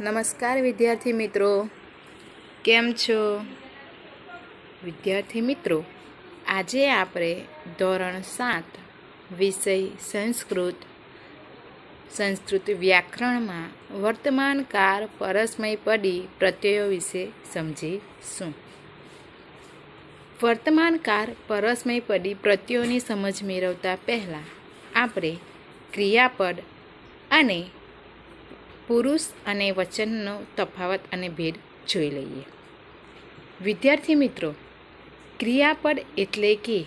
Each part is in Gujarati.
નમસ્કાર વિદ્યાર્થી મિત્રો. કેમ છો? વિદ્યાર્થી મિત્રો, આજે આપણે ધોરણ સાત વિષય સંસ્કૃત સંસ્કૃત વ્યાકરણમાં વર્તમાન કાળ પરસ્મય પડી પ્રત્યયો વિશે સમજીશું. વર્તમાન કાળ પરસ્મય પડી પ્રત્યયોની સમજ મેળવતા પહેલાં આપણે ક્રિયાપદ અને પુરુષ અને વચનનો તફાવત અને ભેદ જોઈ લઈએ. વિદ્યાર્થી મિત્રો, ક્રિયાપદ એટલે કે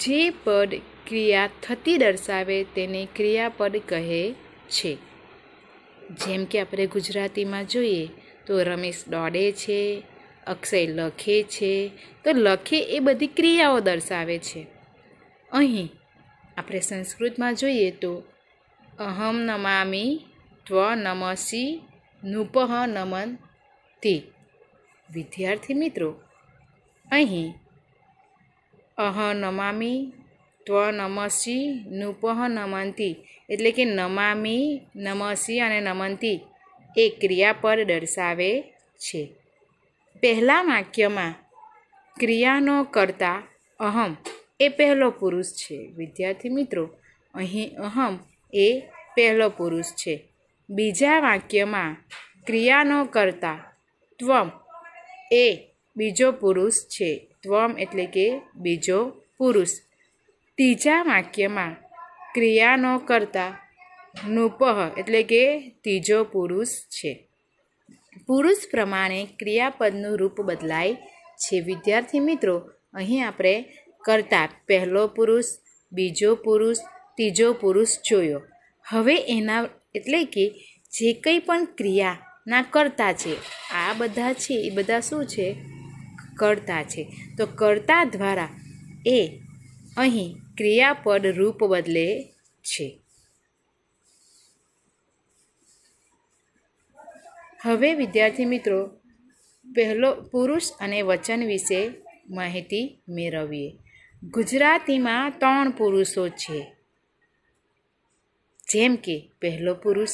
જે પદ ક્રિયા થતી દર્શાવે તેને ક્રિયાપદ કહે છે. જેમ કે આપણે ગુજરાતીમાં જોઈએ તો રમેશ દોડે છે, અક્ષય લખે છે, તો લખે એ બધી ક્રિયાઓ દર્શાવે છે. અહીં આપણે સંસ્કૃતમાં જોઈએ તો અહમ નમામી ત્વ નમસી નુપહ નમન તે વિદ્યાર્થી મિત્રો, અહીં અહ નમામી, ત્વ નમસી નમંતિ નમંતી, એટલે કે નમામી, નમસી અને નમંતી એ ક્રિયાપદ દર્શાવે છે. પહેલાં વાક્યમાં ક્રિયાનો કરતા અહમ એ પહેલો પુરુષ છે. વિદ્યાર્થી મિત્રો, અહીં અહમ એ પહેલો પુરુષ છે. બીજા વાક્યમાં ક્રિયાનો કરતા, ત્વમ, એ બીજો પુરુષ છે. ત્વમ એટલે કે બીજો પુરુષ. ત્રીજા વાક્યમાં ક્રિયાનો કરતા નુપહ એટલે કે ત્રીજો પુરુષ છે. પુરુષ પ્રમાણે ક્રિયાપદનું રૂપ બદલાય છે. વિદ્યાર્થી મિત્રો, અહીં આપણે કરતા, પહેલો પુરુષ, બીજો પુરુષ, ત્રીજો પુરુષ જોયો. હવે એના એટલે કે જે કંઈ પણ ક્રિયાના કરતા છે, આ બધા છે, એ બધા શું છે? કરતા છે. તો કરતા દ્વારા એ અહીં ક્રિયાપદ રૂપ બદલે છે. હવે વિદ્યાર્થી મિત્રો, પહેલો પુરુષ અને વચન વિશે માહિતી મેળવીએ. ગુજરાતીમાં ત્રણ પુરુષો છે. જેમ કે પહેલો પુરુષ,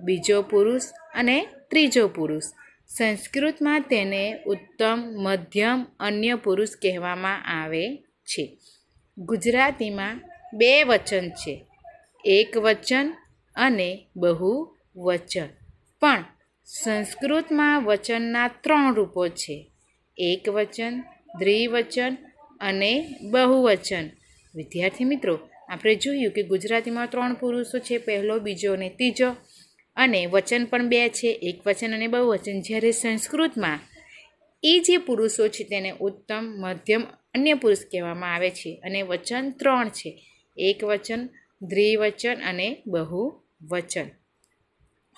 બીજો પુરુષ અને ત્રીજો પુરુષ. સંસ્કૃતમાં તેને ઉત્તમ, મધ્યમ, અન્ય પુરુષ કહેવામાં આવે છે. ગુજરાતીમાં બે વચન છે. એક વચન અને બહુ વચન. પણ સંસ્કૃતમાં વચનના ત્રણ રૂપો છે. એક વચન, દ્વિવચન અને બહુવચન. વિદ્યાર્થી મિત્રો આપણે જોયું કે ગુજરાતીમાં ત્રણ પુરુષો છે, પહેલો, બીજો અને ત્રીજો. અને વચન પણ બે છે, એક વચન અને બહુવચન. જ્યારે સંસ્કૃતમાં એ જે પુરુષો છે તેને ઉત્તમ, મધ્યમ, અન્ય પુરુષ કહેવામાં આવે છે. અને વચન ત્રણ છે, એક વચન, દ્વિવચન અને બહુવચન.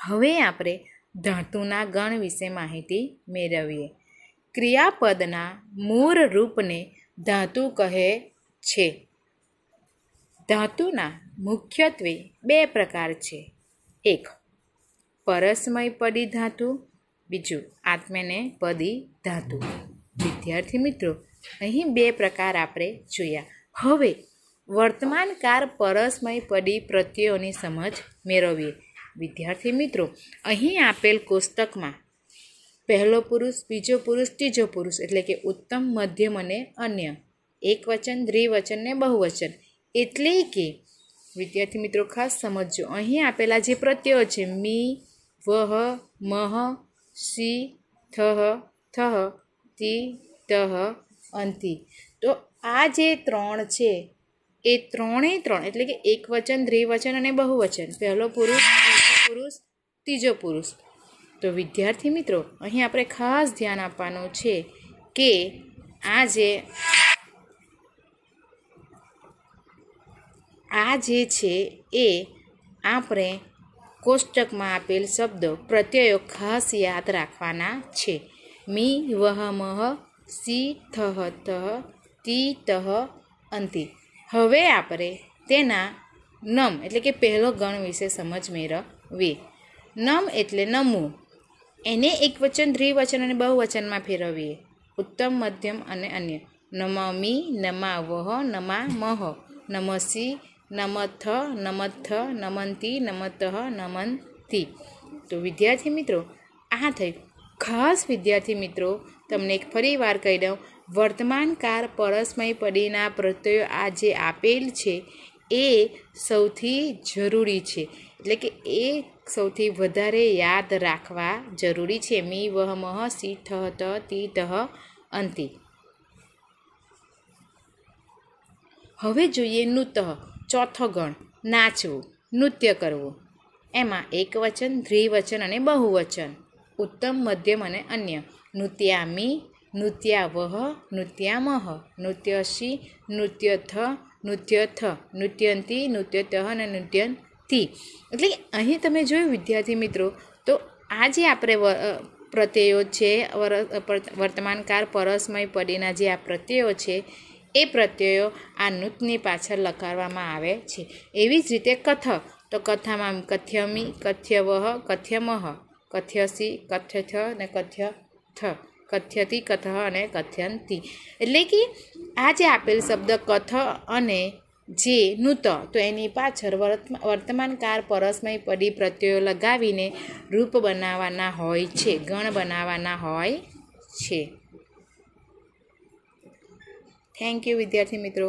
હવે આપણે ધાતુના ગણ વિશે માહિતી મેળવીએ. ક્રિયાપદના મૂળ રૂપને ધાતુ કહે છે. ધાતુના મુખ્યત્વે બે પ્રકાર છે. એક, પરસમય પડી ધાતુ, બીજું આત્મેને પદી ધાતુ. વિદ્યાર્થી મિત્રો, અહીં બે પ્રકાર આપણે જોયા. હવે વર્તમાન પરસમય પડી પ્રત્યયોની સમજ મેળવીએ. વિદ્યાર્થી મિત્રો, અહીં આપેલ કોષ્ટકમાં પહેલો પુરુષ, બીજો પુરુષ, ત્રીજો પુરુષ, એટલે કે ઉત્તમ, મધ્યમ અને અન્ય. એક વચન, દ્વિવચન ને બહુવચન. એટલે કે, વિદ્યાર્થી મિત્રો, ખાસ સમજજો. અહીં આપેલા જે પ્રત્યયો છે, મી, વહ, મહ સી થહ થહ, તી, તહ, અંતિ. તો આ જે ત્રણ છે, એ ત્રણેય ત્રણ, એટલે કે એક વચન દ્વિવચન અને બહુવચન. પહેલો પુરુષ, બીજો પુરુષ, ત્રીજો પુરુષ. તો વિદ્યાર્થી મિત્રો, અહીં આપણે ખાસ ધ્યાન આપવાનું છે કે આ જે આ જે છે એ આપણે કોષ્ટકમાં આપેલ શબ્દો પ્રત્યયો ખાસ યાદ રાખવાના છે. મી વહ મહ સી થહ તહ તી તહ અંતિ. હવે આપણે તેના નમ એટલે કે પહેલો ગણ વિશે સમજ મેળવીએ. નમ એટલે નમવું એને એક વચન, દ્વિવચન અને બહુવચનમાં ફેરવીએ. ઉત્તમ, મધ્યમ અને અન્ય. નમામી નમા વહ નમા મહ નમસી નમથ નમથ, નમંતી, નમતઃ, નમંતી. તો વિદ્યાર્થી મિત્રો, આ થયું ખાસ વિદ્યાર્થી મિત્રો, તમને એક ફરી વાર કહી દઉં. વર્તમાનકાર પરસ્મય પડીના પ્રત્યયો આ જે આપેલ છે, એ સૌથી જરૂરી છે. એટલે કે એ સૌથી વધારે યાદ રાખવા જરૂરી છે. મી, વહ, મહ, સી ઠ ત, તી તહ અંતિ. હવે જોઈએ નૃતઃ. ચોથો ગણ નાચવું, નૃત્ય કરવું. એમાં એકવચન, દ્વિવચન અને બહુવચન. ઉત્તમ, મધ્યમ અને અન્ય. નૃત્યામી, નૃત્યાવહ, નૃત્યામહ, નૃત્યશી, નૃત્યથ નૃત્યથ, નૃત્યંતી, નૃત્યતઃ અને નૃત્યંતી. એટલે અહીં તમે જોયું, વિદ્યાર્થી મિત્રો, તો આ જે આપણે પ્રત્યયો છે વર્તમાનકાળ, પરસ્મય પડીના જે આ પ્રત્યયો છે એ પ્રત્યયો આ નૃત્યની પાછળ લખાડવામાં આવે છે. એવી જ રીતે કથ તો કથામાં કથ્યમી કથ્યવહ કથ્યમહ કથ્યસી કથ્યથ અને કથ્યથ કથ્યતી કથ અને કથ્યંતી એટલે કે આ જે આપેલ શબ્દ કથ અને જે નૂત, તો એની પાછળ વર્તમાનકાર પરસ્મય પડી પ્રત્યયો લગાવીને રૂપ બનાવવાના હોય છે, ગણ બનાવવાના હોય છે. થેન્ક યુ વિદ્યાર્થી મિત્રો.